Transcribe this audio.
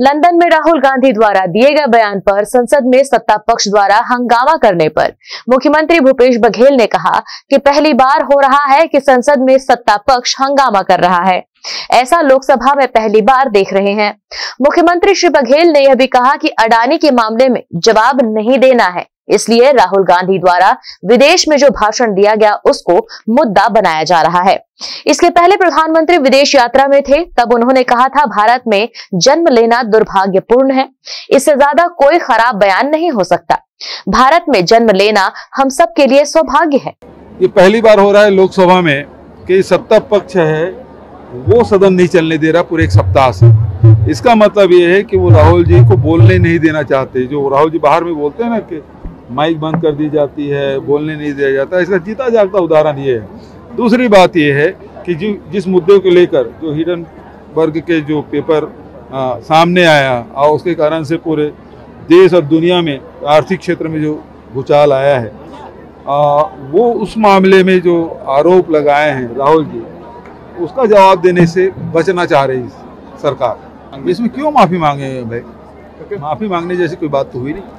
London में राहुल गांधी द्वारा दिए गए बयान पर संसद में सत्ता पक्ष द्वारा हंगामा करने पर मुख्यमंत्री भूपेश बघेल ने कहा कि पहली बार हो रहा है कि संसद में सत्ता पक्ष हंगामा कर रहा है। ऐसा लोकसभा में पहली बार देख रहे हैं। मुख्यमंत्री श्री बघेल ने यह भी कहा कि अडानी के मामले में जवाब नहीं देना है। इसलिए राहुल गांधी द्वारा विदेश में जो भाषण दिया गया, उसको मुद्दा बनाया जा रहा है। इसके पहले प्रधानमंत्री विदेश यात्रा में थे, तब उन्होंने कहा था, भारत में जन्म लेना दुर्भाग्यपूर्ण है। इससे ज़्यादा कोई खराब बयान नहीं हो सकता। भारत में जन्म लेना हम सब के लिए सौभाग्य है। ये पहली बार हो रहा है लोकसभा में कि सत्ता पक्ष है, वो सदन नहीं चलने दे रहा पूरे एक सप्ताह से। इसका मतलब ये है कि वो राहुल जी को बोलने नहीं देना चाहते, जो राहुल जी बाहर में बोलते हैं ना कि माइक बंद कर दी जाती है बोलने नहीं दिया जाता। इसका जीता जागता उदाहरण ये है। दूसरी बात ये है कि जो जिस मुद्दे को लेकर जो हिडन वर्ग के जो पेपर आ, सामने आया और उसके कारण से पूरे देश और दुनिया में आर्थिक क्षेत्र में जो भूचाल आया है आ, वो उस मामले में जो आरोप लगाए हैं राहुल जी उसका जवाब देने से बचना चाह रही सरकार। इसमें क्यों माफ़ी मांगे भाई? माफ़ी मांगने जैसी कोई बात तो हुई नहीं।